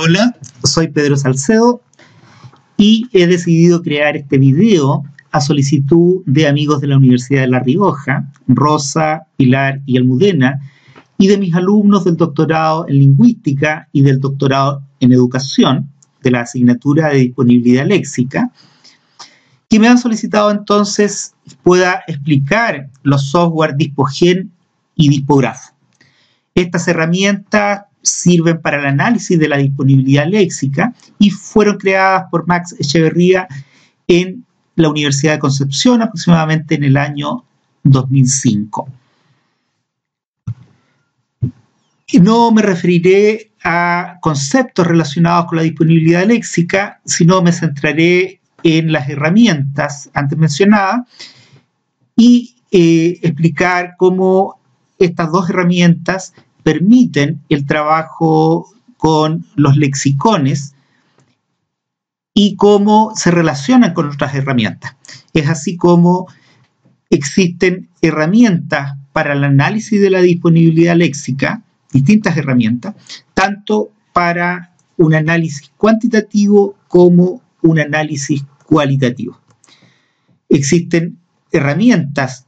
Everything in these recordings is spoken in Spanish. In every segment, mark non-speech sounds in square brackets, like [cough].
Hola, soy Pedro Salcedo y he decidido crear este video a solicitud de amigos de la Universidad de La Rioja, Rosa, Pilar y Almudena, y de mis alumnos del doctorado en lingüística y del doctorado en educación de la asignatura de disponibilidad léxica, que me han solicitado entonces pueda explicar los software Dispogen y Dispografo. Estas herramientas sirven para el análisis de la disponibilidad léxica y fueron creadas por Max Echeverría en la Universidad de Concepción aproximadamente en el año 2005. No me referiré a conceptos relacionados con la disponibilidad léxica, sino me centraré en las herramientas antes mencionadas y eh, explicar cómo estas dos herramientas permiten el trabajo con los lexicones y cómo se relacionan con otras herramientas. Es así como existen herramientas para el análisis de la disponibilidad léxica, distintas herramientas, tanto para un análisis cuantitativo como un análisis cualitativo. Existen herramientas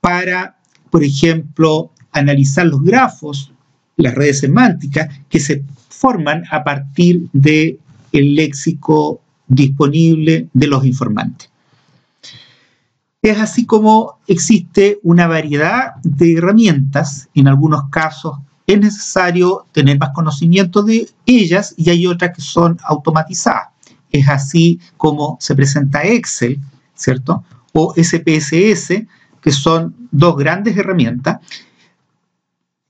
para, por ejemplo, analizar los grafos, las redes semánticas que se forman a partir del léxico disponible de los informantes. Es así como existe una variedad de herramientas, en algunos casos es necesario tener más conocimiento de ellas y hay otras que son automatizadas. Es así como se presenta Excel, ¿cierto? O SPSS, que son dos grandes herramientas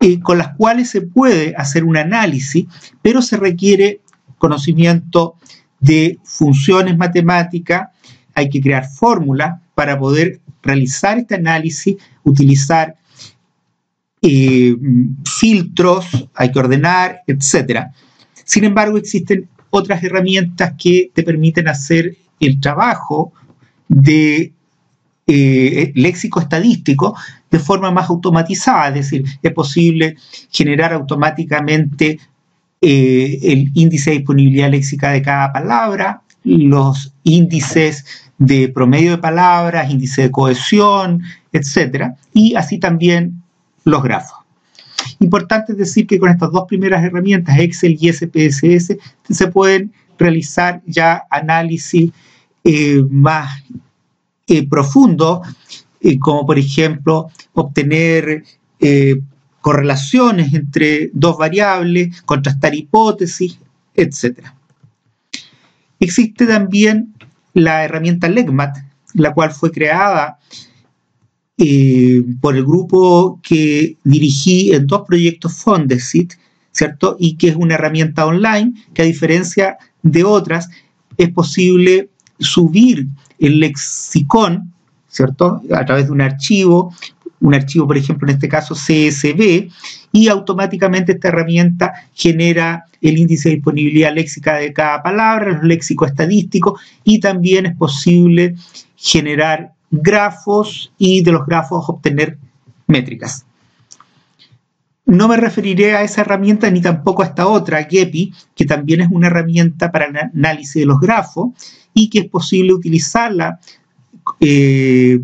eh, con las cuales se puede hacer un análisis, pero se requiere conocimiento de funciones matemáticas, hay que crear fórmulas para poder realizar este análisis, utilizar eh, filtros, hay que ordenar, etc. Sin embargo, existen otras herramientas que te permiten hacer el trabajo de eh, léxico estadístico de forma más automatizada, es decir, es posible generar automáticamente eh, el índice de disponibilidad léxica de cada palabra, los índices de promedio de palabras, índice de cohesión, etcétera, y así también los grafos. Importante decir que con estas dos primeras herramientas, Excel y SPSS, se pueden realizar ya análisis eh, más eh, profundo, eh, como por ejemplo obtener eh, correlaciones entre dos variables, contrastar hipótesis, etc. Existe también la herramienta Legmat, la cual fue creada por el grupo que dirigí en dos proyectos Fondesit, ¿cierto? Y que es una herramienta online que a diferencia de otras es posible subir el lexicón, ¿cierto? A través de un archivo, un archivo, por ejemplo, en este caso CSV, y automáticamente esta herramienta genera el índice de disponibilidad léxica de cada palabra, los léxicos estadísticos, y también es posible generar grafos y de los grafos obtener métricas. No me referiré a esa herramienta ni tampoco a esta otra, Gepi, que también es una herramienta para el análisis de los grafos y que es posible utilizarla eh,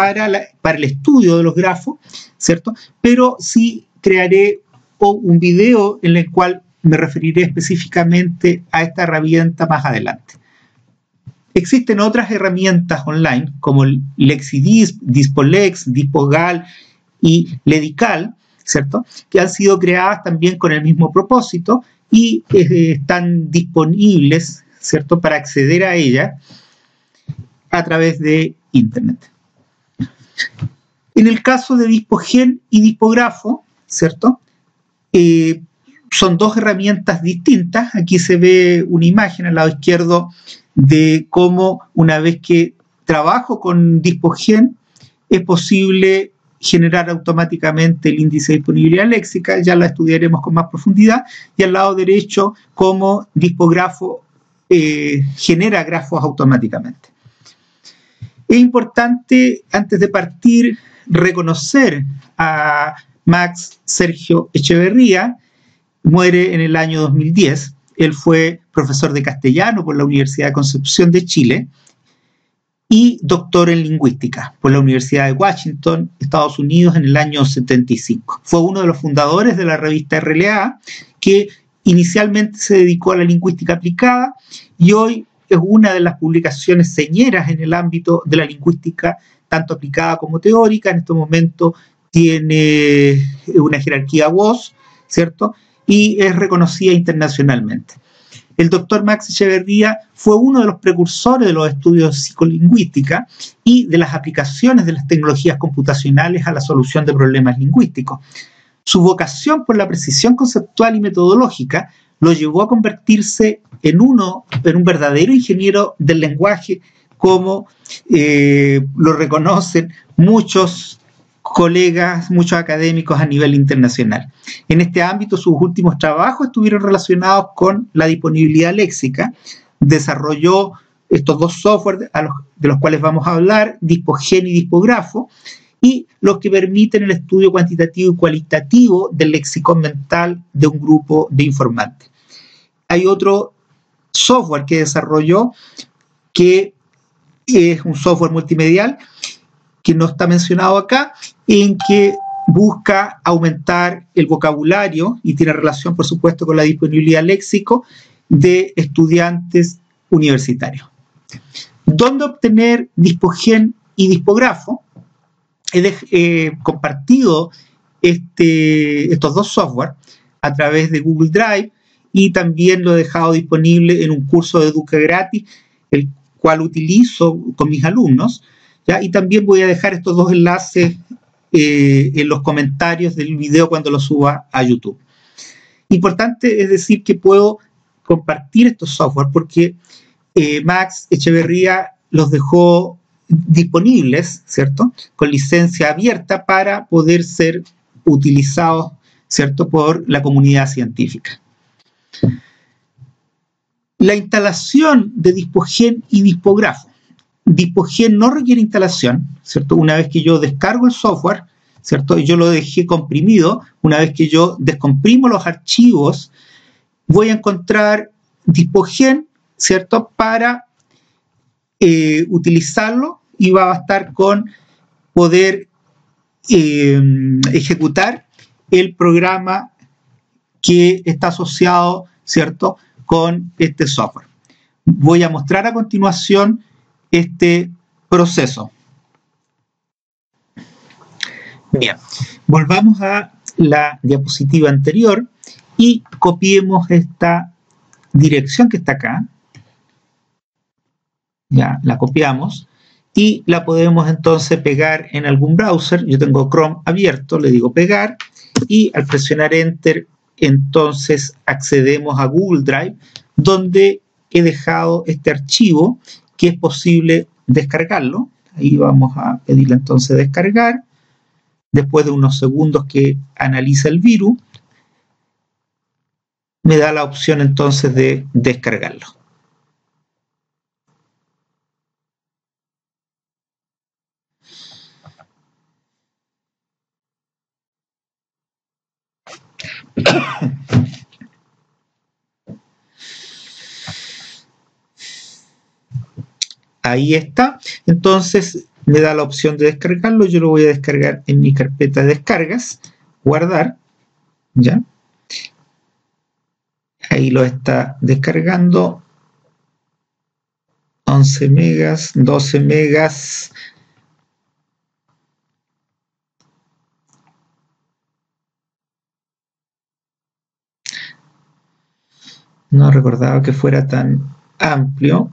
para, para, el estudio de los grafos, ¿cierto? Pero sí crearé un video en el cual me referiré específicamente a esta herramienta más adelante. Existen otras herramientas online como LexiDisp, Dispolex, Dispogal y Ledical, ¿cierto? Que han sido creadas también con el mismo propósito y eh, están disponibles, ¿cierto? Para acceder a ella a través de Internet. En el caso de Dispogen y Dispografo, ¿cierto? Eh, son dos herramientas distintas. Aquí se ve una imagen al lado izquierdo de cómo una vez que trabajo con Dispogen es posible generar automáticamente el índice de disponibilidad léxica, ya la estudiaremos con más profundidad, y al lado derecho cómo Dispografo eh, genera grafos automáticamente. Es importante, antes de partir, reconocer a Max Sergio Echeverría, muere en el año 2010. Él fue profesor de castellano por la Universidad de Concepción de Chile y doctor en lingüística por la Universidad de Washington, Estados Unidos, en el año 75. Fue uno de los fundadores de la revista RLA, que inicialmente se dedicó a la lingüística aplicada y hoy es una de las publicaciones señeras en el ámbito de la lingüística, tanto aplicada como teórica. En este momento tiene una jerarquía voz, ¿cierto? Y es reconocida internacionalmente. El doctor Max Echeverría fue uno de los precursores de los estudios de psicolingüística y de las aplicaciones de las tecnologías computacionales a la solución de problemas lingüísticos. Su vocación por la precisión conceptual y metodológica lo llevó a convertirse en uno, en un verdadero ingeniero del lenguaje, como eh, lo reconocen muchos colegas, muchos académicos a nivel internacional. En este ámbito, sus últimos trabajos estuvieron relacionados con la disponibilidad léxica. Desarrolló estos dos softwares de los cuales vamos a hablar, Dispogen y Dispografo, y los que permiten el estudio cuantitativo y cualitativo del lexicón mental de un grupo de informantes. Hay otro software que desarrolló que es un software multimedial que no está mencionado acá, en que busca aumentar el vocabulario y tiene relación, por supuesto, con la disponibilidad léxico de estudiantes universitarios. ¿Dónde obtener Dispogen y Dispografo? He compartido este, estos dos software a través de Google Drive y también lo he dejado disponible en un curso de Educa gratis, el cual utilizo con mis alumnos y también voy a dejar estos dos enlaces eh, en los comentarios del video cuando lo suba a YouTube. Importante es decir que puedo compartir estos software porque eh, Max Echeverría los dejó disponibles, ¿cierto? Con licencia abierta para poder ser utilizados, ¿cierto? Por la comunidad científica. La instalación de Dispogen y Dispografo Dispogen no requiere instalación, ¿cierto? Una vez que yo descargo el software, ¿cierto? Yo lo dejé comprimido, una vez que yo descomprimo los archivos, voy a encontrar Dispogen, ¿cierto? Para eh, utilizarlo y va a bastar con poder eh, ejecutar el programa que está asociado, ¿cierto?, con este software. Voy a mostrar a continuación este proceso. Bien, volvamos a la diapositiva anterior y copiemos esta dirección que está acá. Ya, la copiamos y la podemos entonces pegar en algún browser. Yo tengo Chrome abierto, le digo pegar y al presionar Enter entonces accedemos a Google Drive donde he dejado este archivo que es posible descargarlo. Ahí vamos a pedirle entonces descargar. Después de unos segundos que analiza el virus, me da la opción entonces de descargarlo. Ahí está. Entonces me da la opción de descargarlo. Yo lo voy a descargar en mi carpeta de descargas. Guardar. ¿Ya? Ahí lo está descargando. 11 megas, 12 megas. No recordaba que fuera tan amplio.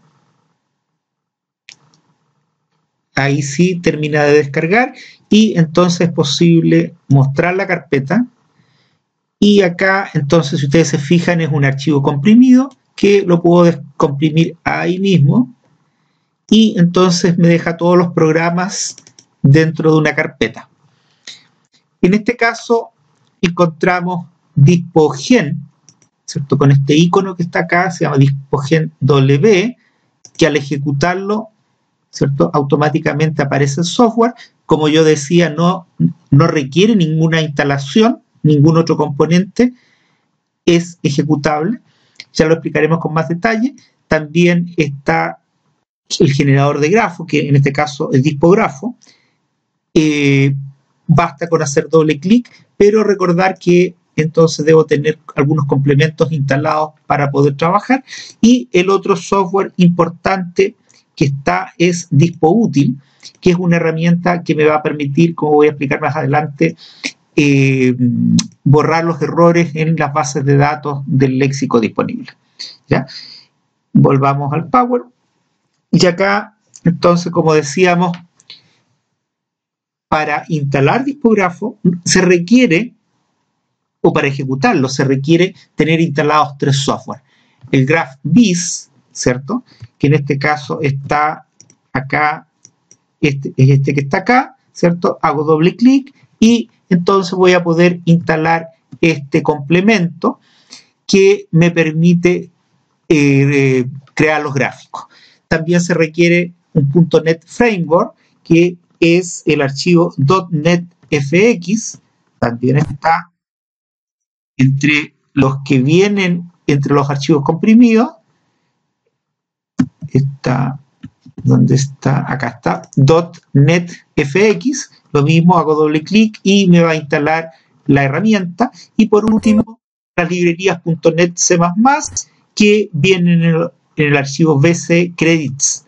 ahí sí termina de descargar y entonces es posible mostrar la carpeta y acá entonces si ustedes se fijan es un archivo comprimido que lo puedo descomprimir ahí mismo y entonces me deja todos los programas dentro de una carpeta. En este caso encontramos Dispogen, ¿cierto? Con este icono que está acá, se llama Dispogen W, que al ejecutarlo ¿cierto? Automáticamente aparece el software. Como yo decía, no, no requiere ninguna instalación, ningún otro componente. es ejecutable, ya lo explicaremos con más detalle. También está el generador de grafo, que en este caso es dispografo. Eh, basta con hacer doble clic, pero recordar que entonces debo tener algunos complementos instalados para poder trabajar. Y el otro software importante que está es DispoÚtil, que es una herramienta que me va a permitir, como voy a explicar más adelante, eh, borrar los errores en las bases de datos del léxico disponible. Volvamos al Power. Y acá, entonces, como decíamos, para instalar Dispografo se requiere, para ejecutarlo, se requiere tener instalados tres software. El GraphBiz, ¿cierto? Que en este caso está acá, este, es este que está acá, ¿cierto? Hago doble clic y entonces voy a poder instalar este complemento que me permite eh, crear los gráficos. También se requiere un .NET Framework que es el archivo .NET-FX, también está entre los que vienen entre los archivos comprimidos, está, ¿dónde está? Acá está, .NET-FX, lo mismo, hago doble clic y me va a instalar la herramienta. Y por último, las librerías .NET C++ que vienen en el, en el archivo BC Credits,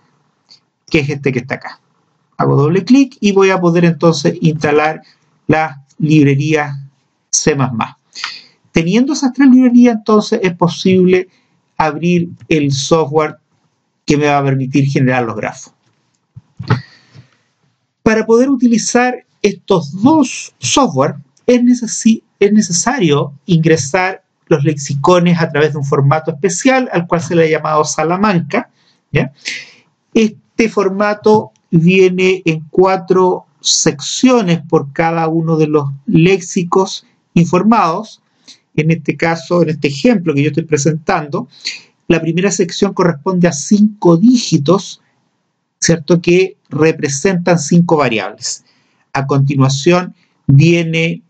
que es este que está acá hago doble clic y voy a poder entonces instalar la librería C++. Teniendo esas tres librerías, entonces es posible abrir el software que me va a permitir generar los grafos. Para poder utilizar estos dos software es, es necesario ingresar los lexicones a través de un formato especial al cual se le ha llamado Salamanca. Este formato viene en cuatro secciones por cada uno de los léxicos informados. En este caso, en este ejemplo que yo estoy presentando, la primera sección corresponde a cinco dígitos, ¿cierto? Que representan cinco variables. A continuación viene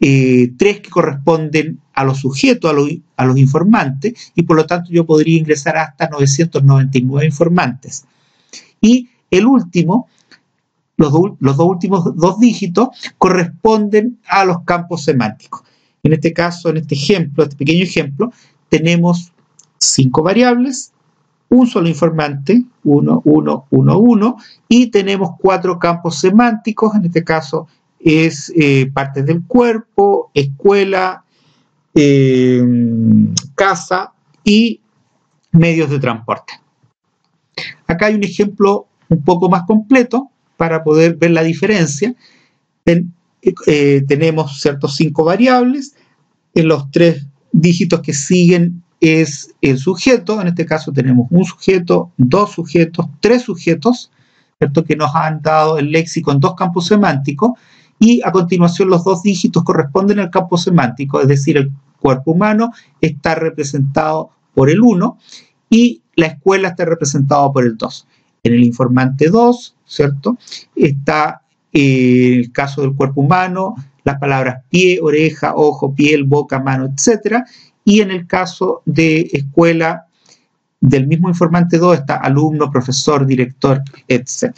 eh, tres que corresponden a los sujetos, a, los informantes, y por lo tanto yo podría ingresar hasta 999 informantes. Y el último, los, dos últimos dos dígitos, corresponden a los campos semánticos. En este caso, en este ejemplo, este pequeño ejemplo, tenemos cinco variables, un solo informante, 1, 1, 1, 1, y tenemos cuatro campos semánticos, en este caso es eh, partes del cuerpo, escuela, eh, casa y medios de transporte. Acá hay un ejemplo un poco más completo para poder ver la diferencia. Eh, tenemos ciertos cinco variables, en los tres dígitos que siguen es el sujeto, en este caso tenemos un sujeto, dos sujetos, tres sujetos, ¿cierto? que nos han dado el léxico en dos campos semánticos, y a continuación los dos dígitos corresponden al campo semántico, es decir, el cuerpo humano está representado por el 1 y la escuela está representado por el 2. En el informante 2, ¿cierto? Está eh, el caso del cuerpo humano, las palabras pie, oreja, ojo, piel, boca, mano, etc. Y en el caso de escuela del mismo informante 2 está alumno, profesor, director, etc.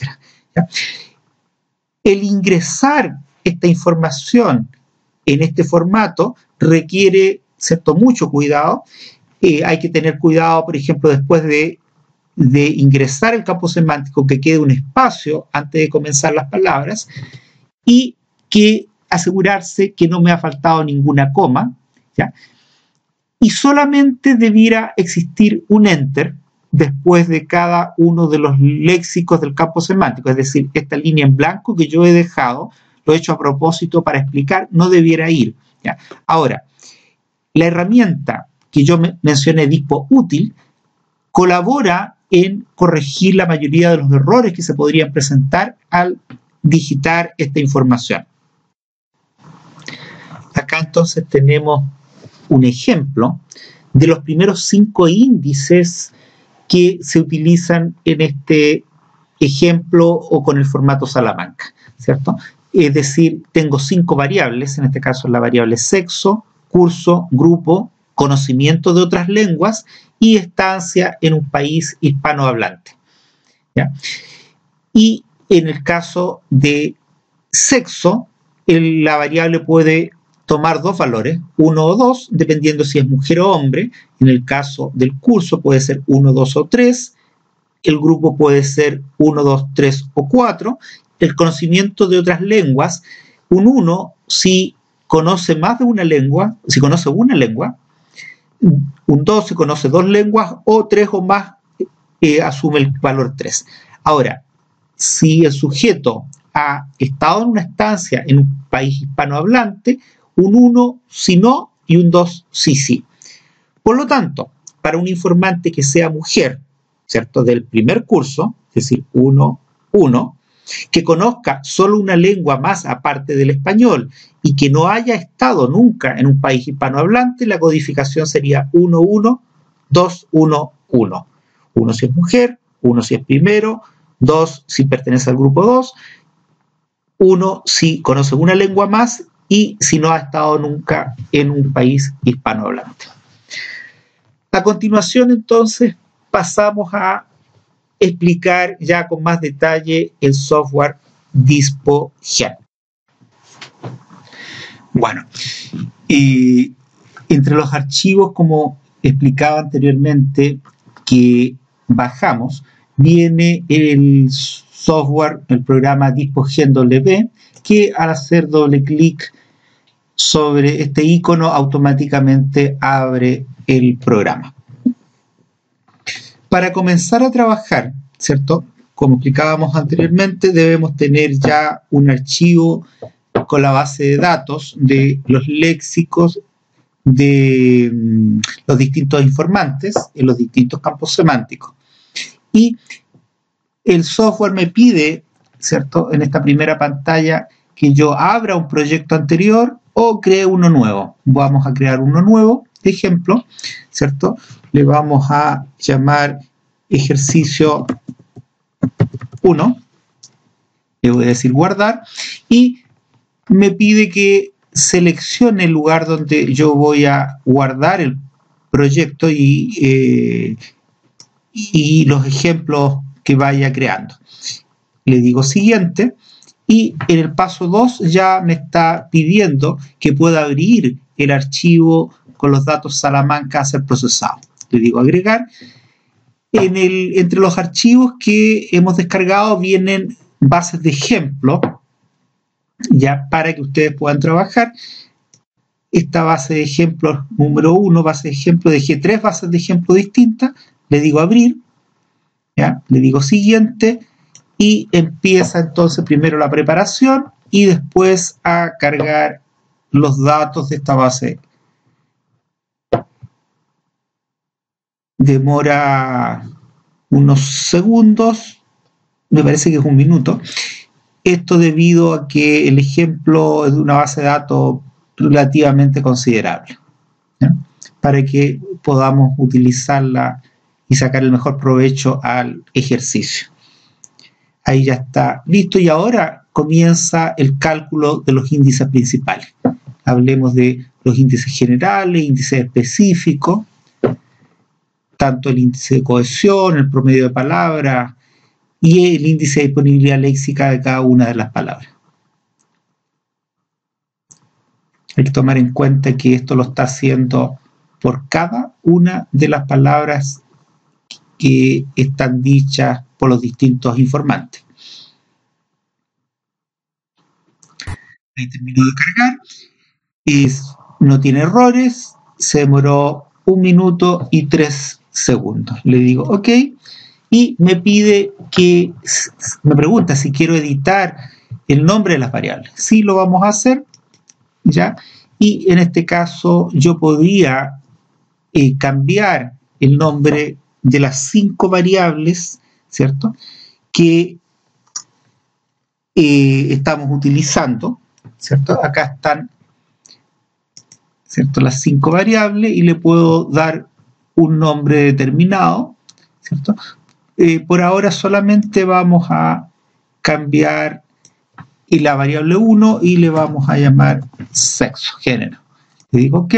El ingresar esta información en este formato requiere ¿cierto? mucho cuidado. Eh, hay que tener cuidado, por ejemplo, después de de ingresar el campo semántico, que quede un espacio antes de comenzar las palabras y que asegurarse que no me ha faltado ninguna coma, ¿ya? Y solamente debiera existir un enter después de cada uno de los léxicos del campo semántico, es decir, esta línea en blanco que yo he dejado, lo he hecho a propósito para explicar, no debiera ir. Ahora, la herramienta que yo mencioné, Dispo Útil, colabora en corregir la mayoría de los errores que se podrían presentar al digitar esta información. Acá entonces tenemos un ejemplo de los primeros cinco índices que se utilizan en este ejemplo o con el formato Salamanca, ¿cierto? Es decir, tengo cinco variables, en este caso la variable sexo, curso, grupo, conocimiento de otras lenguas y estancia en un país hispanohablante. Y en el caso de sexo, la variable puede tomar dos valores, uno o dos, dependiendo si es mujer o hombre. En el caso del curso puede ser uno, dos o tres. El grupo puede ser uno, dos, tres o cuatro. El conocimiento de otras lenguas, un uno si conoce más de una lengua, si conoce una lengua, un 2 si conoce dos lenguas o tres o más eh, asume el valor 3. Ahora, si el sujeto ha estado en una estancia en un país hispanohablante, un 1 si no y un 2 si sí. Por lo tanto, para un informante que sea mujer, ¿cierto? Del primer curso, es decir, 1, 1, que conozca solo una lengua más aparte del español y que no haya estado nunca en un país hispanohablante, la codificación sería 1, 1, 2, 1, 1. 1 si es mujer, 1 si es primero, 2 si pertenece al grupo 2, 1 si conoce una lengua más y si no ha estado nunca en un país hispanohablante. A continuación, entonces, pasamos a explicar ya con más detalle el software DispoGen. Bueno, entre los archivos, como explicaba anteriormente, que bajamos, viene el software, el programa DispoGen W, que al hacer doble clic sobre este icono automáticamente abre el programa. Para comenzar a trabajar, ¿cierto? Como explicábamos anteriormente, debemos tener ya un archivo con la base de datos de los léxicos de mm, los distintos informantes en los distintos campos semánticos. Y el software me pide, ¿cierto? En esta primera pantalla que yo abra un proyecto anterior o cree uno nuevo. Vamos a crear uno nuevo, ejemplo, ¿cierto? Le vamos a llamar ejercicio 1. Le voy a decir guardar y me pide que seleccione el lugar donde yo voy a guardar el proyecto y, eh, y los ejemplos que vaya creando. Le digo siguiente y en el paso 2 ya me está pidiendo que pueda abrir el archivo con los datos Salamanca a ser procesado. Le digo agregar. Entre los archivos que hemos descargado vienen bases de ejemplo ya para que ustedes puedan trabajar. Esta base de ejemplos número 1, base de ejemplo, dejé tres bases de ejemplo distintas, le digo abrir, ¿ya? le digo siguiente y empieza entonces primero la preparación y después a cargar los datos de esta base. Demora unos segundos, me parece que es un minuto, esto debido a que el ejemplo es de una base de datos relativamente considerable, para que podamos utilizarla y sacar el mejor provecho al ejercicio. Ahí ya está listo y ahora comienza el cálculo de los índices principales. Hablemos de los índices generales, índices específicos, tanto el índice de cohesión, el promedio de palabras, y el índice de disponibilidad léxica de cada una de las palabras. Hay que tomar en cuenta que esto lo está haciendo por cada una de las palabras que están dichas por los distintos informantes. Ahí terminó de cargar. no tiene errores. Se demoró un minuto y tres segundos. Le digo OK y me pide que, me pregunta si quiero editar el nombre de las variables. Sí, lo vamos a hacer, ¿ya? Y en este caso yo podría eh, cambiar el nombre de las cinco variables, ¿cierto? Que eh, estamos utilizando, ¿cierto? Acá están, ¿cierto? Las cinco variables y le puedo dar un nombre determinado, ¿cierto? Eh, por ahora solamente vamos a cambiar la variable 1 y le vamos a llamar sexo, género. Le digo OK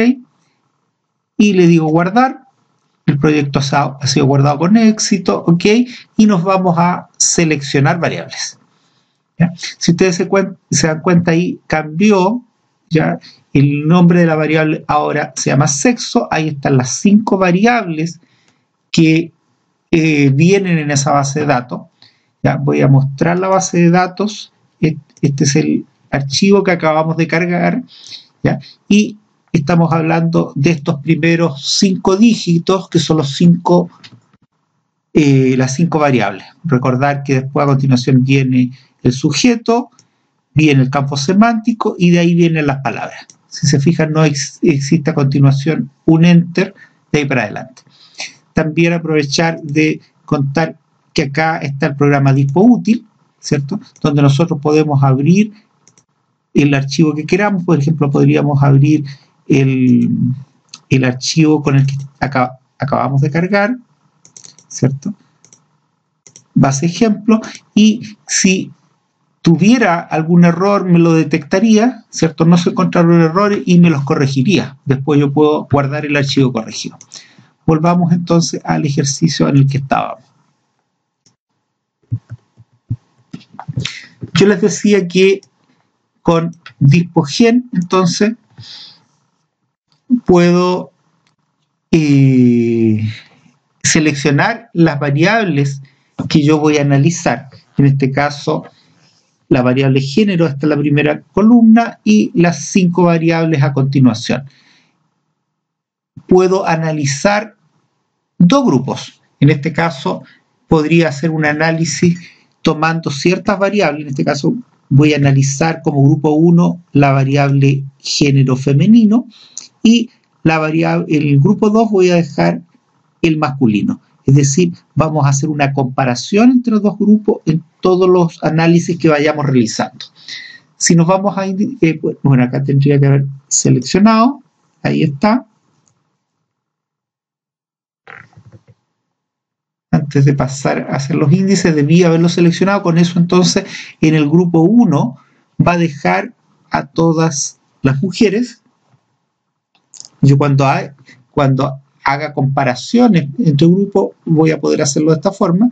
y le digo guardar. El proyecto ha sido guardado con éxito, ¿ok? Y nos vamos a seleccionar variables. Si ustedes se, dan cuenta ahí, cambió, ¿ya? El nombre de la variable ahora se llama sexo, ahí están las cinco variables que eh, vienen en esa base de datos. Voy a mostrar la base de datos. Este es el archivo que acabamos de cargar. Y estamos hablando de estos primeros cinco dígitos, que son los cinco, eh, las cinco variables. Recordar que después a continuación viene el sujeto, viene el campo semántico y de ahí vienen las palabras. Si se fijan, no existe a continuación un enter de ahí para adelante. También aprovechar de contar que acá está el programa Dispo Útil, ¿cierto? Donde nosotros podemos abrir el archivo que queramos. Por ejemplo, podríamos abrir el, archivo con el que acabamos de cargar, ¿cierto? Base ejemplo. Y si tuviera algún error me lo detectaría, ¿cierto? No se encontraron errores y me los corregiría. Después yo puedo guardar el archivo corregido. Volvamos entonces al ejercicio en el que estábamos. Yo les decía que con Dispogen, entonces, puedo eh, seleccionar las variables que yo voy a analizar. En este caso, la variable género en la primera columna y las cinco variables a continuación. Puedo analizar dos grupos. En este caso, podría hacer un análisis tomando ciertas variables. En este caso, voy a analizar como grupo 1 la variable género femenino y la variable, el grupo 2 voy a dejar el masculino. Es decir, vamos a hacer una comparación entre los dos grupos en todos los análisis que vayamos realizando. Si nos vamos a... Eh, bueno, acá tendría que haber seleccionado. Ahí está. Antes de pasar a hacer los índices, debía haberlo seleccionado. Con eso, entonces, en el grupo 1 va a dejar a todas las mujeres. Yo cuando, haga comparaciones entre grupos, voy a poder hacerlo de esta forma.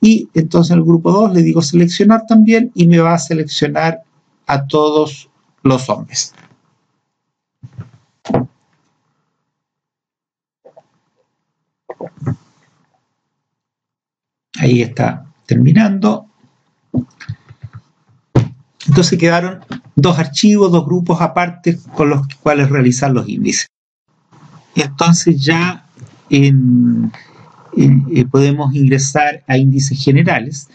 Y entonces en el grupo 2 le digo seleccionar también y me va a seleccionar a todos los hombres. Ahí está terminando. Entonces quedaron dos archivos, dos grupos aparte con los cuales realizar los índices. Entonces ya eh, podemos ingresar a índices generales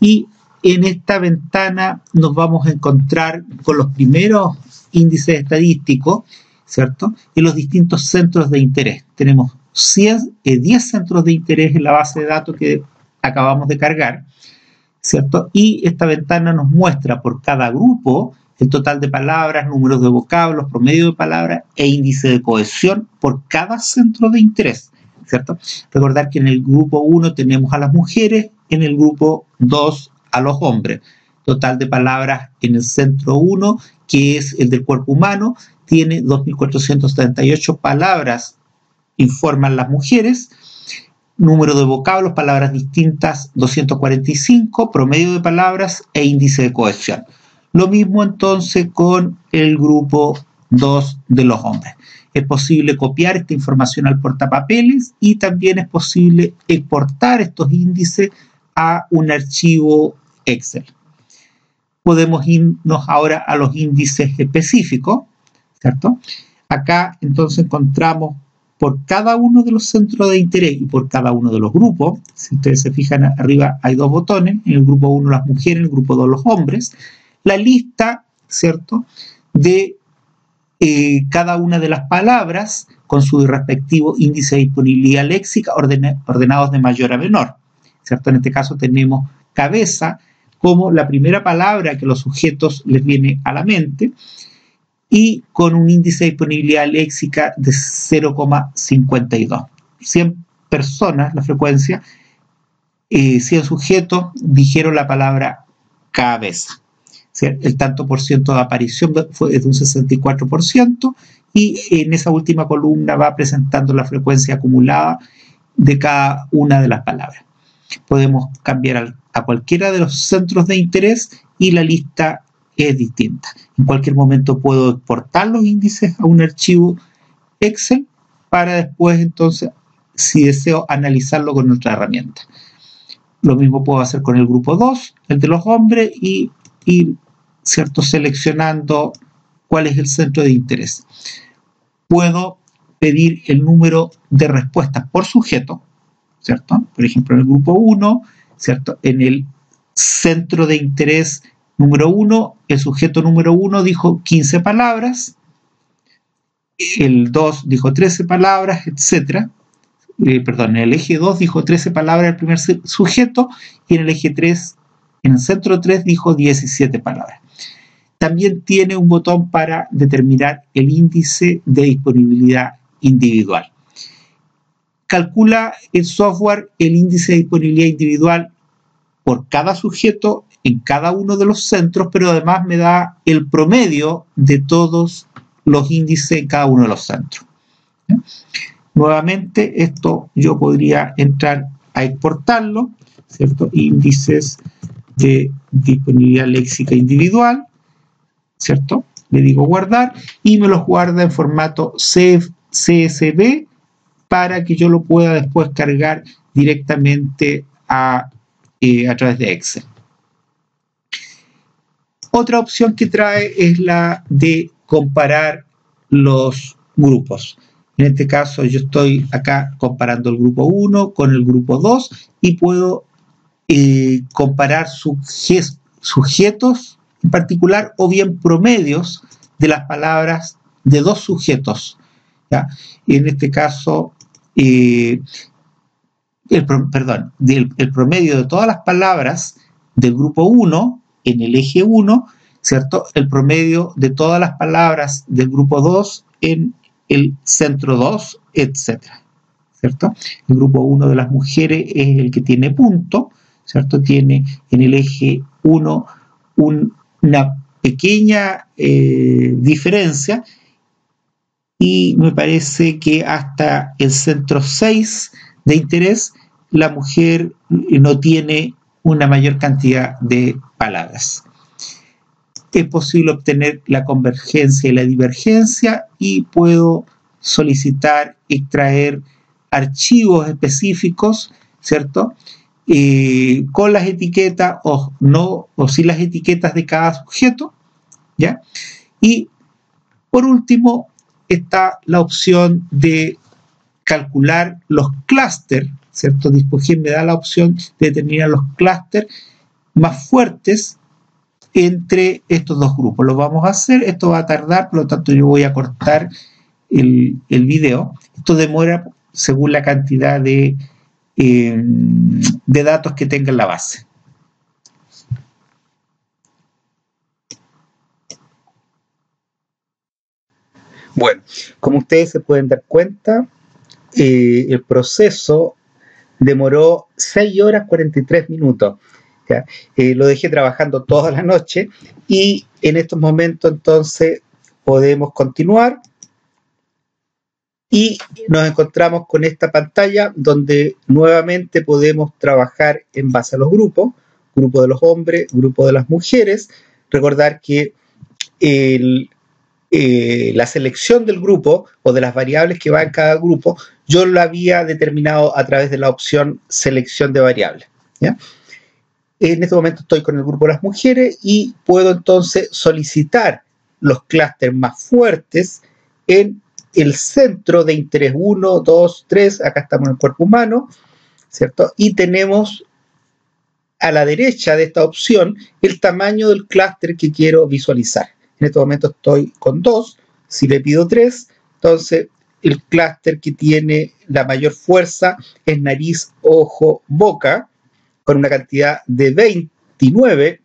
y en esta ventana nos vamos a encontrar con los primeros índices estadísticos, ¿cierto? Y los distintos centros de interés. Tenemos 10 eh, centros de interés en la base de datos que acabamos de cargar, ¿cierto? Y esta ventana nos muestra por cada grupo el total de palabras, números de vocablos, promedio de palabras e índice de cohesión por cada centro de interés. ¿cierto? Recordar que en el grupo 1 tenemos a las mujeres, en el grupo 2 a los hombres. Total de palabras en el centro 1, que es el del cuerpo humano, tiene 2.478 palabras, informan las mujeres. Número de vocablos, palabras distintas, 245, promedio de palabras e índice de cohesión. Lo mismo entonces con el grupo 2 de los hombres es posible copiar esta información al portapapeles y también es posible exportar estos índices a un archivo Excel. Podemos irnos ahora a los índices específicos, ¿cierto? Acá entonces encontramos por cada uno de los centros de interés y por cada uno de los grupos, si ustedes se fijan arriba hay dos botones, en el grupo 1 las mujeres, en el grupo 2 los hombres, la lista, ¿cierto?, de eh, cada una de las palabras con su respectivo índice de disponibilidad léxica ordenados de mayor a menor. ¿cierto? En este caso tenemos cabeza como la primera palabra que los sujetos les viene a la mente y con un índice de disponibilidad léxica de 0,52. 100 personas, la frecuencia, 100 eh, sujetos dijeron la palabra cabeza. El tanto por ciento de aparición fue de un 64%, y en esa última columna va presentando la frecuencia acumulada de cada una de las palabras. Podemos cambiar a cualquiera de los centros de interés y la lista es distinta. En cualquier momento puedo exportar los índices a un archivo Excel para después entonces, si deseo, analizarlo con nuestra herramienta. Lo mismo puedo hacer con el grupo 2, el de los hombres, y ¿cierto? seleccionando cuál es el centro de interés. Puedo pedir el número de respuestas por sujeto, ¿cierto? Por ejemplo, en el grupo 1, ¿cierto? En el centro de interés número 1, el sujeto número 1 dijo 15 palabras, el 2 dijo 13 palabras, etc. Eh, perdón, en el eje 2 dijo 13 palabras el primer sujeto y en el eje 3, en el centro 3 dijo 17 palabras. También tiene un botón para determinar el índice de disponibilidad individual. Calcula el software el índice de disponibilidad individual por cada sujeto en cada uno de los centros, pero además me da el promedio de todos los índices en cada uno de los centros. Nuevamente, esto yo podría entrar a exportarlo, ¿cierto? Índices de disponibilidad léxica individual, ¿cierto? Le digo guardar y me los guarda en formato CSV para que yo lo pueda después cargar directamente a, eh, a través de Excel. Otra opción que trae es la de comparar los grupos. En este caso yo estoy acá comparando el grupo 1 con el grupo 2 y puedo eh, comparar sujetos en particular o bien promedios de las palabras de dos sujetos. En este caso, eh, el, perdón, el promedio de todas las palabras del grupo 1 en el eje 1, ¿cierto? El promedio de todas las palabras del grupo 2 en el centro 2, etcétera, ¿cierto? El grupo 1 de las mujeres es el que tiene punto, ¿cierto? Tiene en el eje 1 una pequeña eh, diferencia y me parece que hasta el centro 6 de interés la mujer no tiene una mayor cantidad de palabras. Es posible obtener la convergencia y la divergencia y puedo solicitar extraer archivos específicos, ¿cierto? Con las etiquetas o no, o sin las etiquetas de cada sujeto, ¿ya? Y por último está la opción de calcular los clústeres ¿cierto? Dispogen me da la opción de determinar los clústeres más fuertes entre estos dos grupos. Lo vamos a hacer, esto va a tardar, por lo tanto yo voy a cortar el, el video. Esto demora según la cantidad de, eh, de datos que tenga en la base. Bueno, como ustedes se pueden dar cuenta, eh, el proceso demoró 6 horas 43 minutos. Eh, lo dejé trabajando toda la noche y en estos momentos entonces podemos continuar y nos encontramos con esta pantalla donde nuevamente podemos trabajar en base a los grupos, grupo de los hombres, grupo de las mujeres. Recordar que eh, la selección del grupo o de las variables que va en cada grupo, yo lo había determinado a través de la opción selección de variables. En este momento estoy con el grupo de las mujeres y puedo entonces solicitar los clústeres más fuertes en el centro de interés 1, 2, 3, acá estamos en el cuerpo humano, ¿cierto? Y tenemos a la derecha de esta opción el tamaño del clúster que quiero visualizar. En este momento estoy con 2. Si le pido 3, entonces el clúster que tiene la mayor fuerza es nariz, ojo, boca, con una cantidad de 29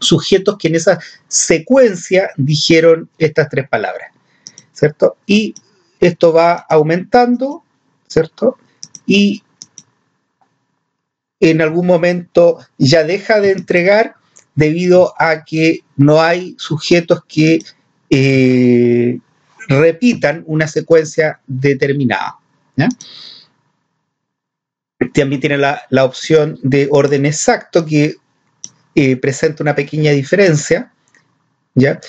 sujetos que en esa secuencia dijeron estas tres palabras, ¿cierto? Y esto va aumentando, ¿cierto? Y en algún momento ya deja de entregar debido a que no hay sujetos que eh, repitan una secuencia determinada. También tiene la, opción de orden exacto que eh, presenta una pequeña diferencia, ¿ya?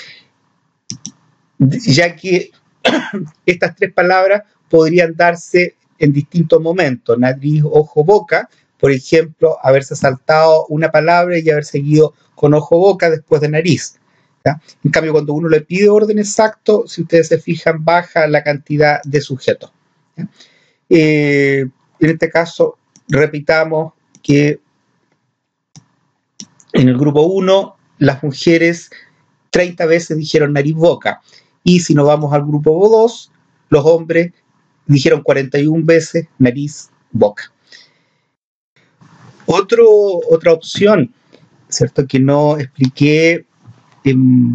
Ya que [clears throat] estas tres palabras podrían darse en distintos momentos, nariz, ojo, boca, por ejemplo, haberse saltado una palabra y haber seguido con ojo, boca después de nariz. En cambio, cuando uno le pide orden exacto, si ustedes se fijan, baja la cantidad de sujetos. Eh, en este caso, repitamos que en el grupo 1 las mujeres 30 veces dijeron nariz boca y si nos vamos al grupo 2 los hombres dijeron 41 veces nariz boca. Otro, otra opción, ¿cierto? Que no expliqué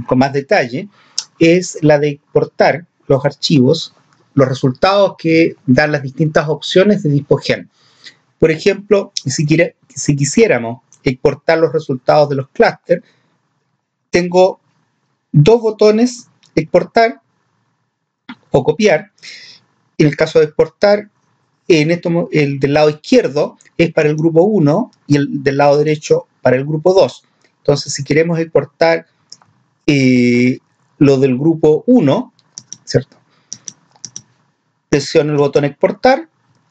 con más detalle, es la de exportar los archivos, los resultados que dan las distintas opciones de Dispogen. Por ejemplo, si, si quisiéramos exportar los resultados de los clústeres, tengo dos botones, exportar o copiar. En el caso de exportar, en esto, el del lado izquierdo es para el grupo 1 y el del lado derecho para el grupo 2. Entonces, si queremos exportar eh, lo del grupo 1, ¿cierto? Presiono el botón exportar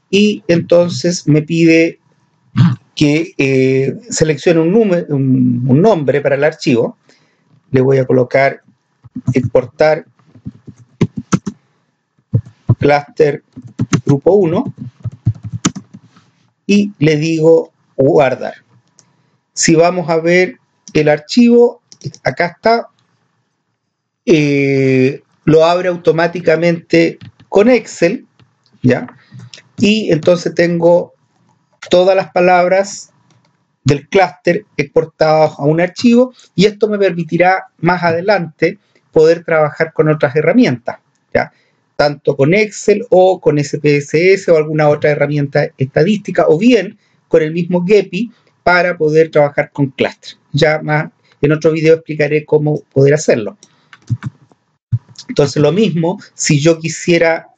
y entonces me pide que eh, seleccione un, nombre para el archivo. Le voy a colocar exportar cluster grupo 1 y le digo guardar. Si vamos a ver el archivo, acá está, eh, lo abre automáticamente con Excel, ¿ya? y entonces tengo todas las palabras del clúster exportadas a un archivo y esto me permitirá más adelante poder trabajar con otras herramientas, ¿ya? tanto con Excel o con SPSS o alguna otra herramienta estadística o bien con el mismo Gepi para poder trabajar con clúster. Ya más en otro video explicaré cómo poder hacerlo. Entonces lo mismo, si yo quisiera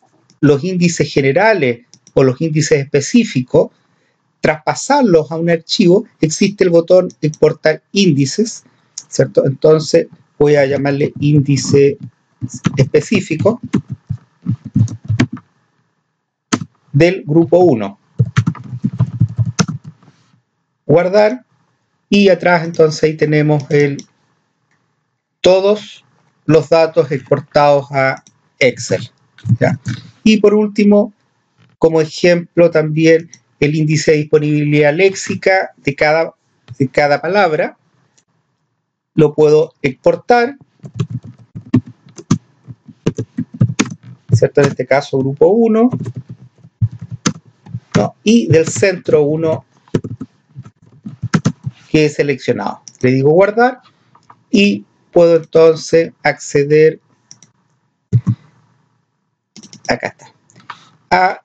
los índices generales o los índices específicos, traspasarlos a un archivo, existe el botón exportar índices, ¿cierto? Entonces voy a llamarle índice específico del grupo 1. Guardar y atrás entonces ahí tenemos el, todos los datos exportados a Excel. Y por último, como ejemplo también el índice de disponibilidad léxica de cada, de cada palabra. Lo puedo exportar. ¿Cierto? En este caso, grupo 1. y del centro 1 que he seleccionado. Le digo guardar y puedo entonces acceder acá está a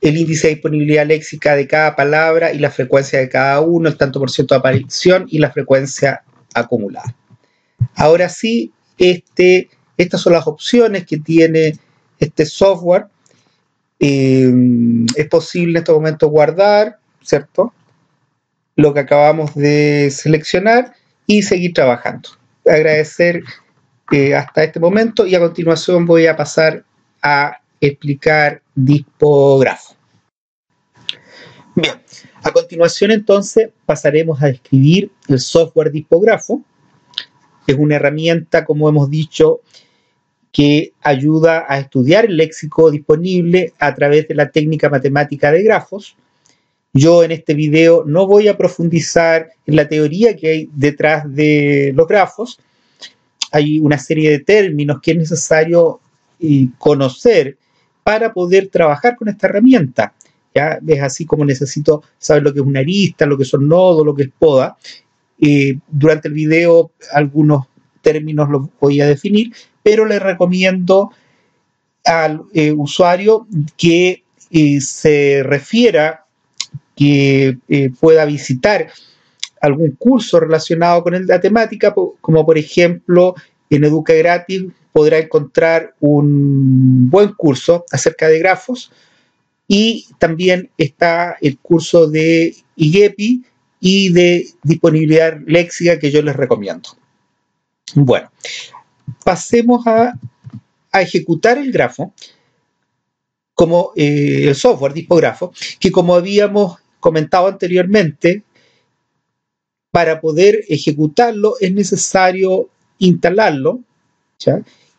el índice de disponibilidad léxica de cada palabra y la frecuencia de cada uno, el tanto por ciento de aparición y la frecuencia acumulada. Ahora sí, este, estas son las opciones que tiene este software. Eh, es posible en este momento guardar, ¿cierto? Lo que acabamos de seleccionar y seguir trabajando. Agradecer eh, hasta este momento y a continuación voy a pasar a explicar dispografo. Bien, a continuación entonces pasaremos a describir el software dispografo. Es una herramienta, como hemos dicho, que ayuda a estudiar el léxico disponible a través de la técnica matemática de grafos. Yo en este video no voy a profundizar en la teoría que hay detrás de los grafos. Hay una serie de términos que es necesario eh, conocer para poder trabajar con esta herramienta. ¿Ya? Es así como necesito saber lo que es una arista, lo que son nodos, lo que es poda. Eh, durante el video algunos términos los voy a definir, pero le recomiendo al eh, usuario que eh, se refiera, que pueda visitar algún curso relacionado con la temática, como por ejemplo en Educa Gratis podrá encontrar un buen curso acerca de grafos y también está el curso de IGEPI y de disponibilidad léxica que yo les recomiendo. Bueno, pasemos a, ejecutar el grafo como eh, el software tipógrafo, que como habíamos comentado anteriormente, para poder ejecutarlo es necesario instalarlo.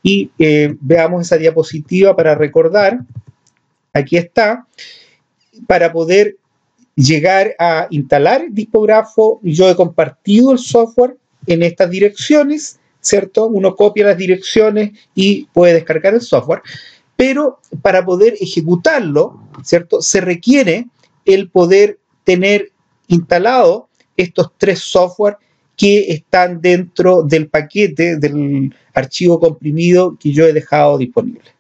Y eh, veamos esa diapositiva para recordar. Aquí está. Para poder llegar a instalar el discografo, yo he compartido el software en estas direcciones, ¿cierto? Uno copia las direcciones y puede descargar el software, pero para poder ejecutarlo, ¿cierto? Se requiere el poder tener instalado estos tres software que están dentro del paquete del archivo comprimido que yo he dejado disponible.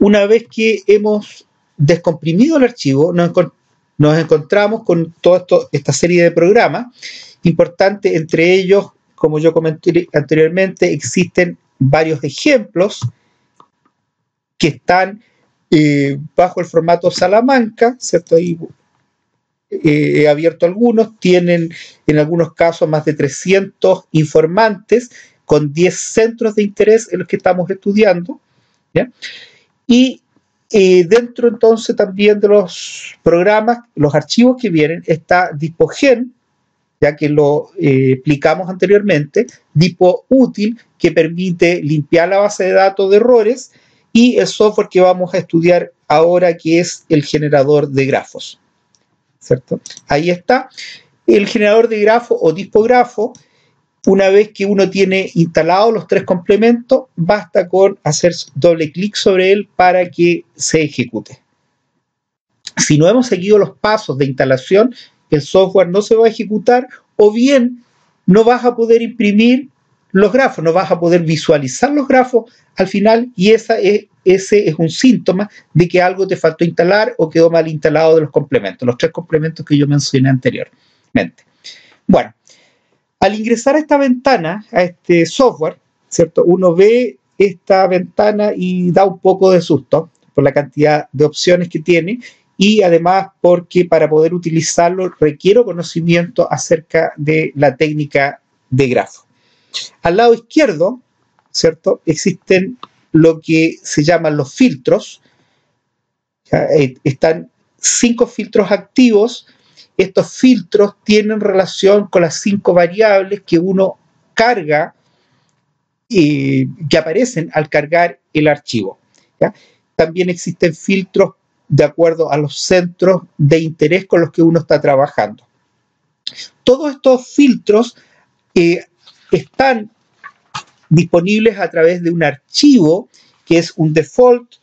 Una vez que hemos descomprimido el archivo, nos, encontramos con toda esta serie de programas. Importante, entre ellos, como yo comenté anteriormente, existen varios ejemplos que están eh, bajo el formato Salamanca, ¿cierto? Ahí eh, he abierto algunos, tienen en algunos casos más de 300 informantes con 10 centros de interés en los que estamos estudiando. Y eh, dentro entonces también de los programas, los archivos que vienen, está Dipogen, ya que lo eh, explicamos anteriormente, Dipo Útil, que permite limpiar la base de datos de errores, y el software que vamos a estudiar ahora, que es el generador de grafos. ¿cierto? Ahí está. El generador de grafo o dispografo, una vez que uno tiene instalados los tres complementos, basta con hacer doble clic sobre él para que se ejecute. Si no hemos seguido los pasos de instalación, el software no se va a ejecutar o bien no vas a poder imprimir los grafos, no vas a poder visualizar los grafos al final y ese es un síntoma de que algo te faltó instalar o quedó mal instalado de los complementos, los tres complementos que yo mencioné anteriormente. Bueno, al ingresar a esta ventana, a este software, ¿cierto? Uno ve esta ventana y da un poco de susto por la cantidad de opciones que tiene y además porque para poder utilizarlo requiero conocimiento acerca de la técnica de grafo. Al lado izquierdo, ¿cierto? Existen lo que se llaman los filtros. Eh, están cinco filtros activos. Estos filtros tienen relación con las cinco variables que uno carga y que aparecen al cargar el archivo. También existen filtros de acuerdo a los centros de interés con los que uno está trabajando. Todos estos filtros eh, están disponibles a través de un archivo que es un default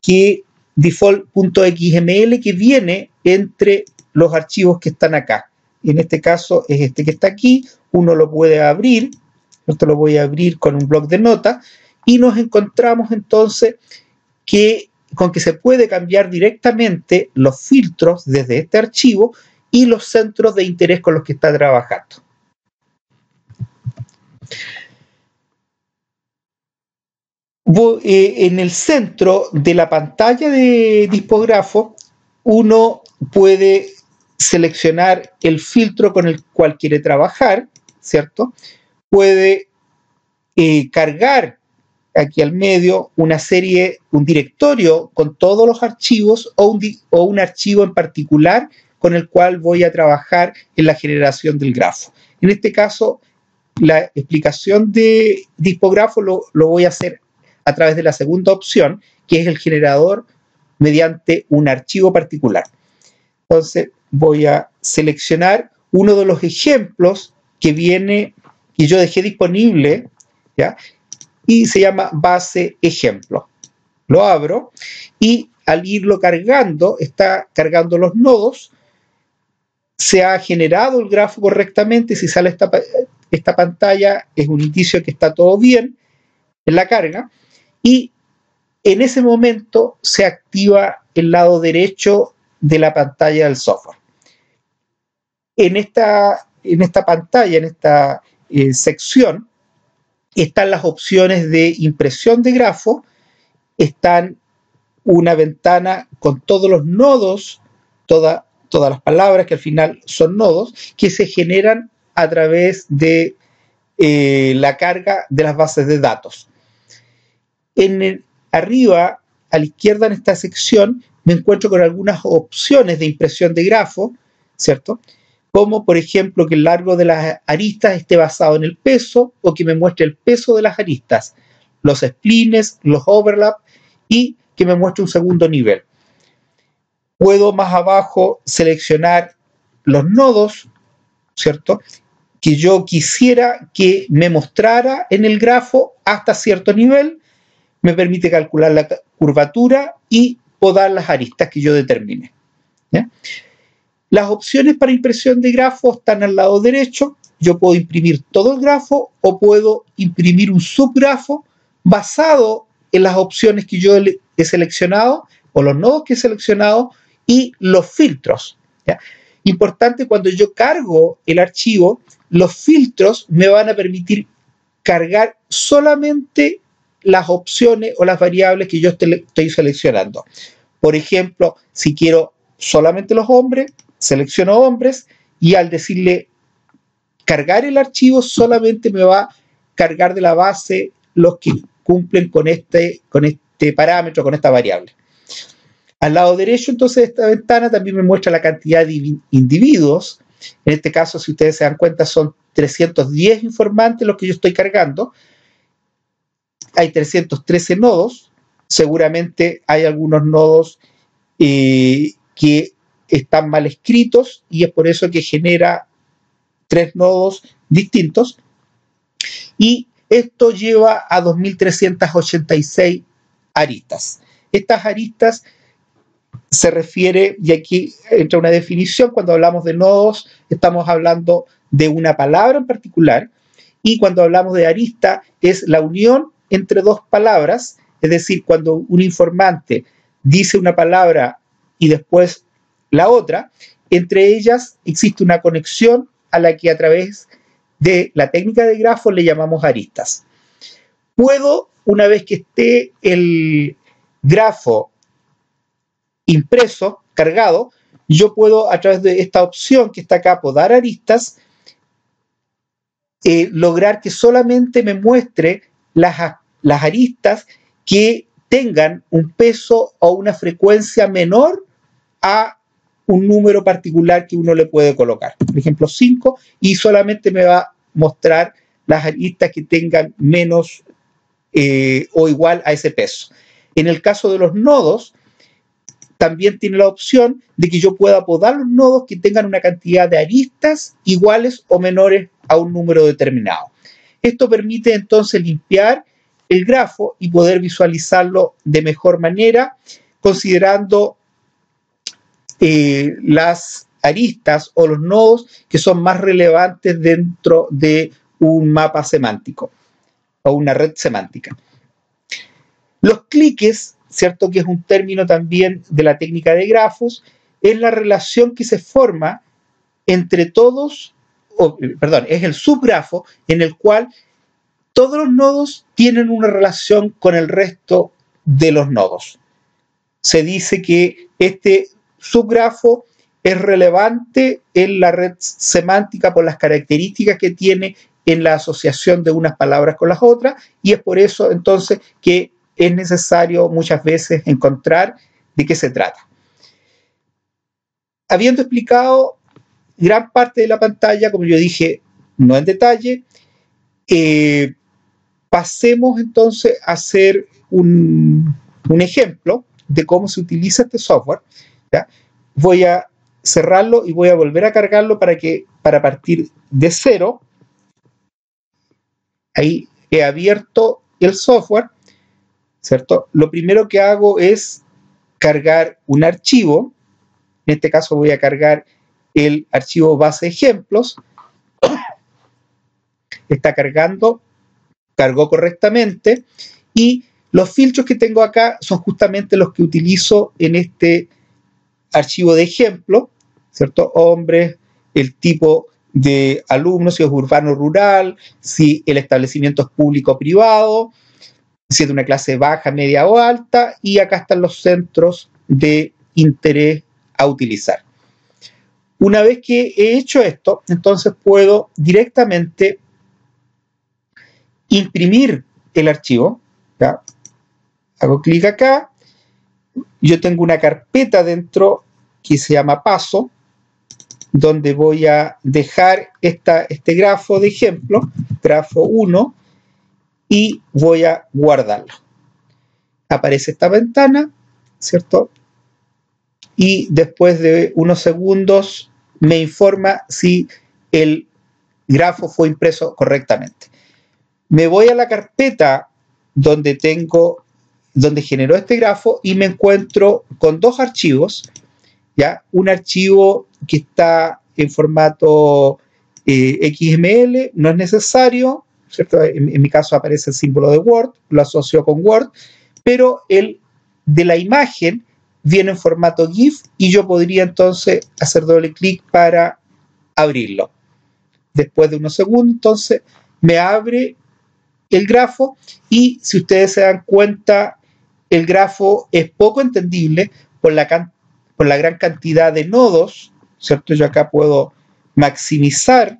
que default.xml que viene entre los archivos que están acá. En este caso es este que está aquí, uno lo puede abrir, esto lo voy a abrir con un blog de notas y nos encontramos entonces que con que se puede cambiar directamente los filtros desde este archivo y los centros de interés con los que está trabajando. Eh, en el centro de la pantalla de dispografo, uno puede seleccionar el filtro con el cual quiere trabajar, ¿cierto? Puede eh, cargar aquí al medio una serie, un directorio con todos los archivos o un, o un archivo en particular con el cual voy a trabajar en la generación del grafo. En este caso, la explicación de dispografo lo, lo voy a hacer a través de la segunda opción, que es el generador mediante un archivo particular. Entonces voy a seleccionar uno de los ejemplos que viene, que yo dejé disponible, ¿ya? y se llama base ejemplo. Lo abro y al irlo cargando, está cargando los nodos, se ha generado el grafo correctamente, si sale esta, esta pantalla es un indicio que está todo bien en la carga, y en ese momento se activa el lado derecho de la pantalla del software. En esta, pantalla, en esta eh, sección, están las opciones de impresión de grafo, están una ventana con todos los nodos, todas las palabras que al final son nodos, que se generan a través de eh, la carga de las bases de datos. Arriba, a la izquierda en esta sección, me encuentro con algunas opciones de impresión de grafo, ¿cierto? Como por ejemplo que el largo de las aristas esté basado en el peso o que me muestre el peso de las aristas, los splines, los overlaps y que me muestre un segundo nivel. Puedo más abajo seleccionar los nodos, ¿cierto? Que yo quisiera que me mostrara en el grafo hasta cierto nivel. Me permite calcular la curvatura y podar las aristas que yo determine. Las opciones para impresión de grafo están al lado derecho. Yo puedo imprimir todo el grafo o puedo imprimir un subgrafo basado en las opciones que yo he seleccionado o los nodos que he seleccionado y los filtros. Importante cuando yo cargo el archivo, los filtros me van a permitir cargar solamente las opciones o las variables que yo estoy seleccionando. Por ejemplo, si quiero solamente los hombres, selecciono hombres y al decirle cargar el archivo solamente me va a cargar de la base los que cumplen con este, con este parámetro, con esta variable. Al lado derecho, entonces, de esta ventana también me muestra la cantidad de individuos. En este caso, si ustedes se dan cuenta, son 310 informantes los que yo estoy cargando. Hay 313 nodos. Seguramente hay algunos nodos eh, que están mal escritos y es por eso que genera tres nodos distintos. Y esto lleva a 2.386 aristas. Estas aristas se refiere, y aquí entra una definición, cuando hablamos de nodos, estamos hablando de una palabra en particular, y cuando hablamos de arista, es la unión entre dos palabras, es decir, cuando un informante dice una palabra y después la otra, entre ellas existe una conexión a la que a través de la técnica de grafo le llamamos aristas. Puedo, una vez que esté el grafo impreso, cargado, yo puedo a través de esta opción que está acá, podar aristas, eh, lograr que solamente me muestre las, las aristas que tengan un peso o una frecuencia menor a un número particular que uno le puede colocar. Por ejemplo, 5 y solamente me va a mostrar las aristas que tengan menos eh, o igual a ese peso. En el caso de los nodos, también tiene la opción de que yo pueda podar los nodos que tengan una cantidad de aristas iguales o menores a un número determinado. Esto permite entonces limpiar el grafo y poder visualizarlo de mejor manera, considerando eh, las aristas o los nodos que son más relevantes dentro de un mapa semántico o una red semántica. Los cliques, ¿cierto? Que es un término también de la técnica de grafos, es la relación que se forma entre todos, o, perdón, es el subgrafo en el cual todos los nodos tienen una relación con el resto de los nodos. Se dice que este subgrafo es relevante en la red semántica por las características que tiene en la asociación de unas palabras con las otras y es por eso entonces que es necesario muchas veces encontrar de qué se trata. Habiendo explicado gran parte de la pantalla, como yo dije, no en detalle, eh, pasemos entonces a hacer un, un ejemplo de cómo se utiliza este software Voy a cerrarlo y voy a volver a cargarlo para que para partir de cero. Ahí he abierto el software, ¿cierto? Lo primero que hago es cargar un archivo. En este caso voy a cargar el archivo base ejemplos. [coughs] Está cargando, cargó correctamente y los filtros que tengo acá son justamente los que utilizo en este archivo de ejemplo, ¿cierto? Hombres, el tipo de alumnos, si es urbano o rural, si el establecimiento es público o privado, si es de una clase baja, media o alta, y acá están los centros de interés a utilizar. Una vez que he hecho esto, entonces puedo directamente imprimir el archivo. Hago clic acá. Yo tengo una carpeta dentro que se llama paso, donde voy a dejar esta, este grafo de ejemplo, grafo 1, y voy a guardarlo. Aparece esta ventana, ¿cierto? Y después de unos segundos me informa si el grafo fue impreso correctamente. Me voy a la carpeta donde tengo, donde generó este grafo y me encuentro con dos archivos, ¿ya? Un archivo que está en formato eh, XML, no es necesario, en, mi caso aparece el símbolo de Word, lo asocio con Word, pero el de la imagen viene en formato GIF y yo podría entonces hacer doble clic para abrirlo. Después de unos segundos, entonces me abre el grafo y si ustedes se dan cuenta, el grafo es poco entendible por la, gran cantidad de nodos, ¿cierto? Yo acá puedo maximizar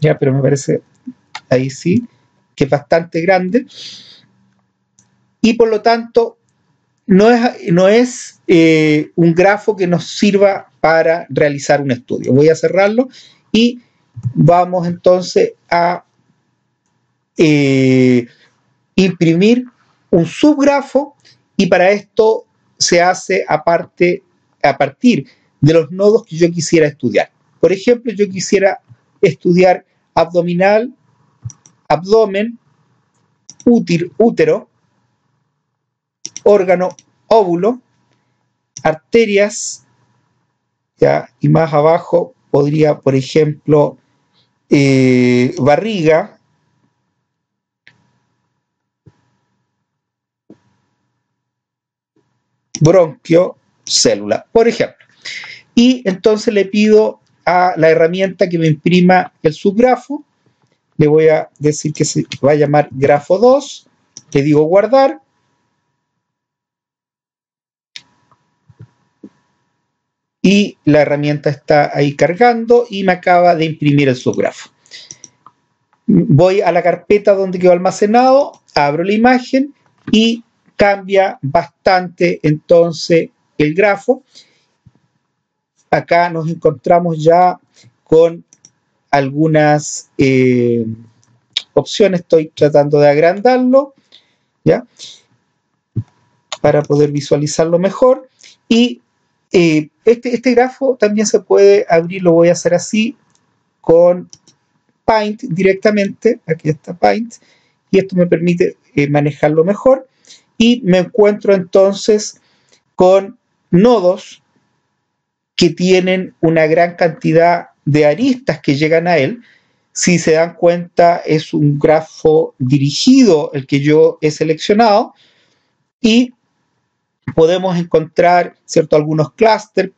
ya, pero me parece ahí sí, que es bastante grande. Y por lo tanto, no es, no es eh, un grafo que nos sirva para realizar un estudio. Voy a cerrarlo y vamos entonces a eh, imprimir un subgrafo y para esto se hace aparte, a partir de los nodos que yo quisiera estudiar. Por ejemplo, yo quisiera estudiar abdominal, abdomen, útero, órgano, óvulo, arterias, y más abajo podría, por ejemplo, eh, barriga, bronquio, célula, por ejemplo. Y entonces le pido a la herramienta que me imprima el subgrafo. Le voy a decir que se va a llamar grafo 2. Le digo guardar. Y la herramienta está ahí cargando y me acaba de imprimir el subgrafo. Voy a la carpeta donde quedó almacenado, abro la imagen y cambia bastante entonces el grafo acá nos encontramos ya con algunas eh, opciones. Estoy tratando de agrandarlo, ¿ya? Para poder visualizarlo mejor. Y eh, este, este grafo también se puede abrir, lo voy a hacer así, con Paint directamente. Aquí está Paint. Y esto me permite eh, manejarlo mejor. Y me encuentro entonces con nodos que tienen una gran cantidad de aristas que llegan a él. Si se dan cuenta, es un grafo dirigido el que yo he seleccionado y podemos encontrar ¿cierto? algunos clústeres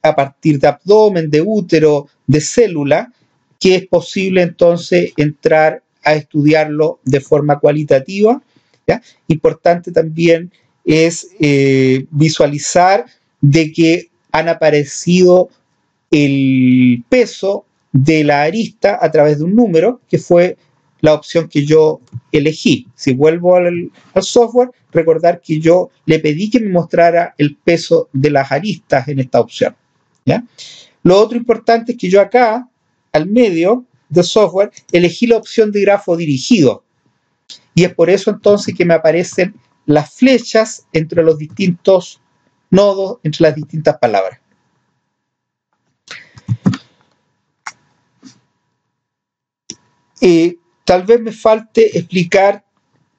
a partir de abdomen, de útero, de célula, que es posible entonces entrar a estudiarlo de forma cualitativa. Importante también es eh, visualizar de que han aparecido el peso de la arista a través de un número, que fue la opción que yo elegí. Si vuelvo al, software, recordar que yo le pedí que me mostrara el peso de las aristas en esta opción. Lo otro importante es que yo acá, al medio de software, elegí la opción de grafo dirigido. Y es por eso entonces que me aparecen las flechas entre los distintos nodos entre las distintas palabras. Y tal vez me falte explicar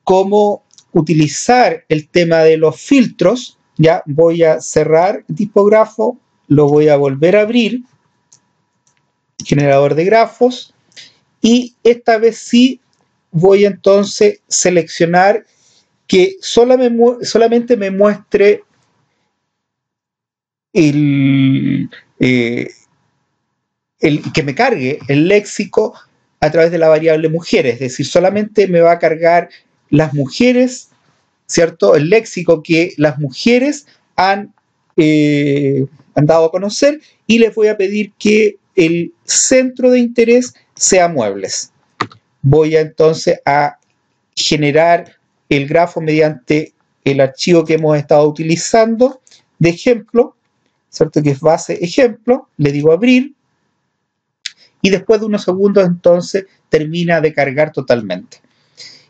cómo utilizar el tema de los filtros. Ya voy a cerrar el tipógrafo, lo voy a volver a abrir, generador de grafos, y esta vez sí voy entonces a seleccionar que solamente me muestre el, eh, el, que me cargue el léxico a través de la variable mujeres, es decir, solamente me va a cargar las mujeres, ¿cierto? El léxico que las mujeres han, eh, han dado a conocer y les voy a pedir que el centro de interés sea muebles. Voy a entonces a generar el grafo mediante el archivo que hemos estado utilizando de ejemplo, ¿cierto? Que es base ejemplo, le digo abrir y después de unos segundos entonces termina de cargar totalmente.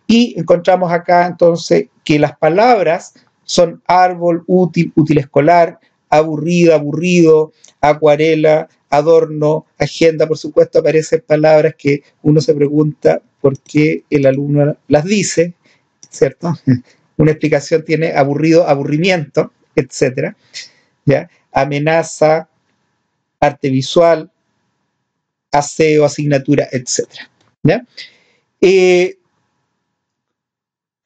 Y encontramos acá entonces que las palabras son árbol, útil, útil escolar, aburrida, aburrido, acuarela, adorno, agenda, por supuesto aparecen palabras que uno se pregunta por qué el alumno las dice, ¿cierto? [laughs] Una explicación tiene aburrido, aburrimiento, etc. ¿ya? Amenaza, arte visual, aseo, asignatura, etc. ¿ya? Eh,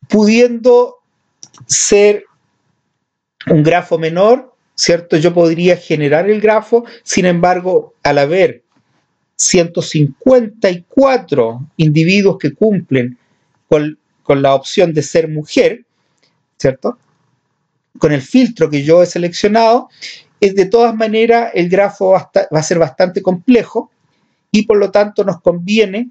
pudiendo ser un grafo menor, ¿cierto? Yo podría generar el grafo, sin embargo, al haber 154 individuos que cumplen con, la opción de ser mujer, ¿cierto? Con el filtro que yo he seleccionado, es de todas maneras el grafo va a ser bastante complejo y por lo tanto nos conviene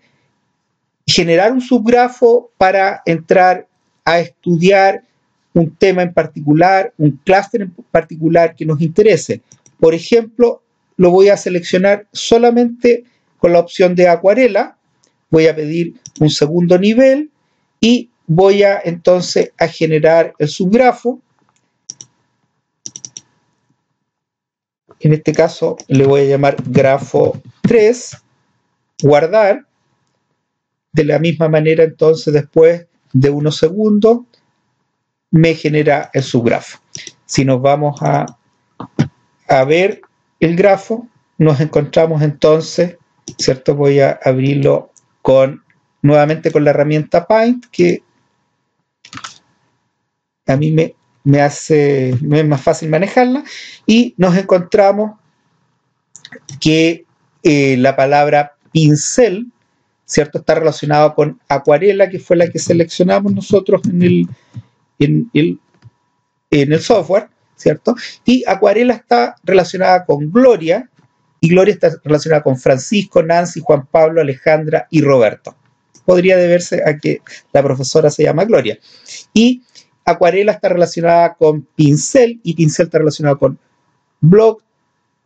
generar un subgrafo para entrar a estudiar un tema en particular, un clúster en particular que nos interese. Por ejemplo, lo voy a seleccionar solamente con la opción de acuarela, voy a pedir un segundo nivel y voy a entonces a generar el subgrafo. En este caso le voy a llamar grafo 3, guardar. De la misma manera entonces después de unos segundos me genera el subgrafo. Si nos vamos a, a ver el grafo, nos encontramos entonces, ¿cierto? Voy a abrirlo con nuevamente con la herramienta Paint que a mí me, me hace, es más fácil manejarla y nos encontramos que eh, la palabra pincel, ¿cierto? Está relacionado con acuarela, que fue la que seleccionamos nosotros en el, en el, software, ¿cierto? Y Acuarela está relacionada con Gloria, y Gloria está relacionada con Francisco, Nancy, Juan Pablo, Alejandra y Roberto. Podría deberse a que la profesora se llama Gloria. Y Acuarela está relacionada con pincel y pincel está relacionado con blog,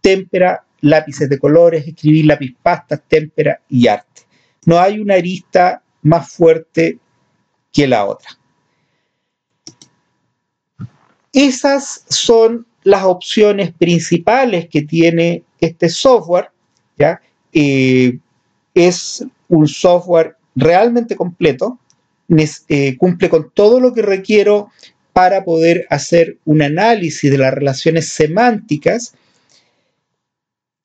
témpera, lápices de colores, escribir lápiz pasta, témpera y arte. No hay una arista más fuerte que la otra. Esas son las opciones principales que tiene este software. ¿ya? Eh, es un software realmente completo, eh, cumple con todo lo que requiero para poder hacer un análisis de las relaciones semánticas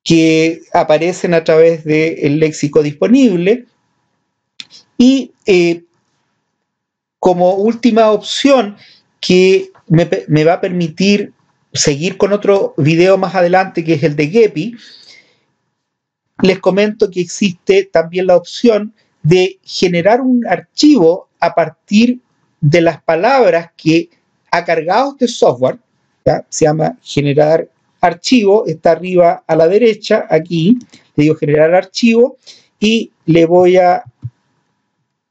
que aparecen a través del léxico disponible. Y eh, como última opción, que me, va a permitir seguir con otro video más adelante que es el de Gepi, les comento que existe también la opción de generar un archivo a partir de las palabras que ha cargado este software. Se llama generar archivo, está arriba a la derecha, aquí, le digo generar archivo y le voy a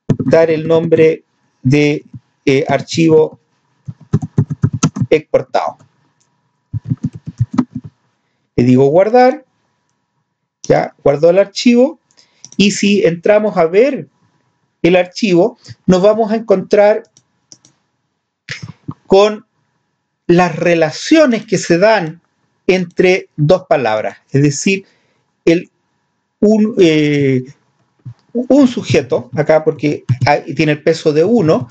dar el nombre de eh, archivo exportado. Le digo guardar, ya guardó el archivo. Y si entramos a ver el archivo, nos vamos a encontrar con las relaciones que se dan entre dos palabras, es decir, el, un, eh, un sujeto, acá porque tiene el peso de uno,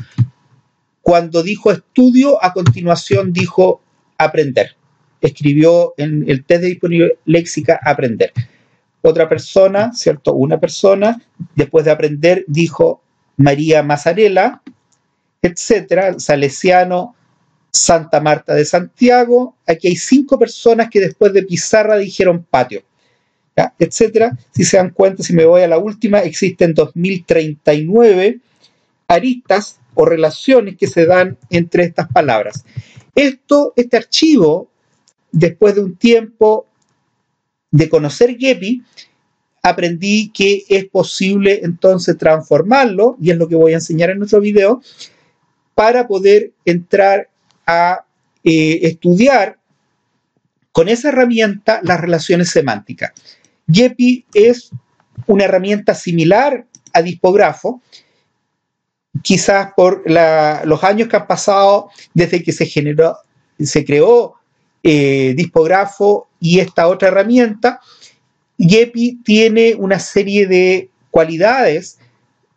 cuando dijo estudio, a continuación dijo aprender. Escribió en el test de disponibilidad léxica aprender. Otra persona, ¿cierto? Una persona, después de aprender, dijo María Mazarela, etcétera. Salesiano, Santa Marta de Santiago. Aquí hay cinco personas que después de pizarra dijeron patio, etcétera. Si se dan cuenta, si me voy a la última, existen 2039 aristas o relaciones que se dan entre estas palabras. Esto, este archivo, después de un tiempo de conocer Gepi, aprendí que es posible entonces transformarlo, y es lo que voy a enseñar en nuestro video, para poder entrar a eh, estudiar con esa herramienta las relaciones semánticas. Gepi es una herramienta similar a Dispografo, quizás por la, los años que han pasado desde que se generó, se creó eh, Dispografo y esta otra herramienta, Yepi tiene una serie de cualidades,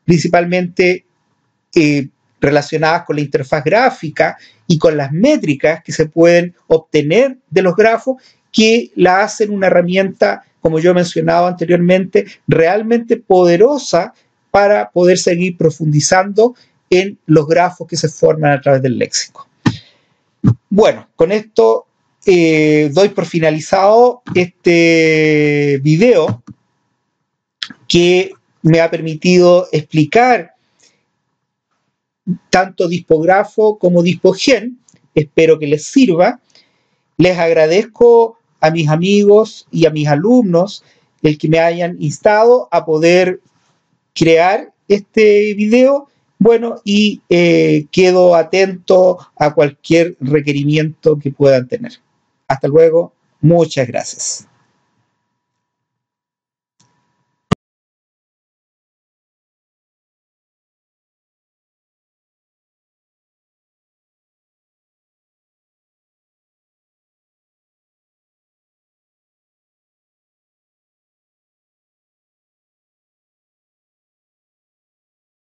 principalmente eh, relacionadas con la interfaz gráfica y con las métricas que se pueden obtener de los grafos, que la hacen una herramienta, como yo he mencionado anteriormente, realmente poderosa para poder seguir profundizando en los grafos que se forman a través del léxico. Bueno, con esto eh, doy por finalizado este video que me ha permitido explicar tanto Dispografo como Dispogen. Espero que les sirva. Les agradezco a mis amigos y a mis alumnos el que me hayan instado a poder crear este video bueno, y eh, quedo atento a cualquier requerimiento que puedan tener. Hasta luego, muchas gracias.